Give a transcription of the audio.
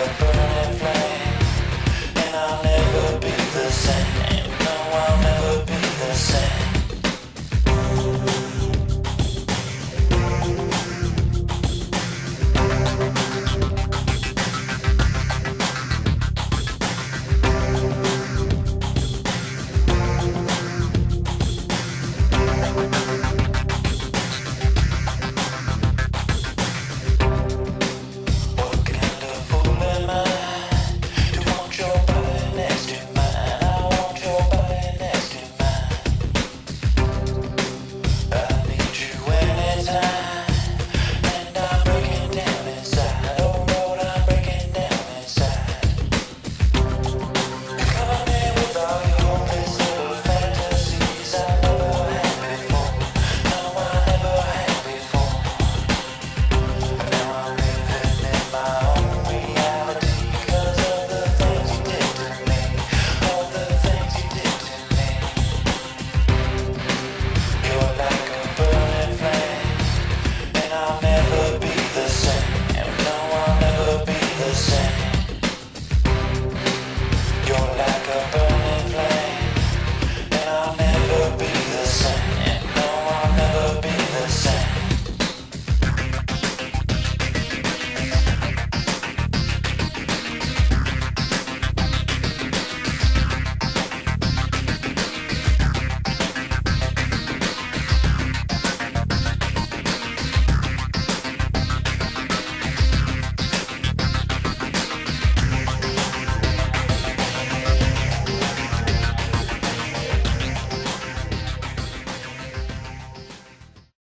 Bye.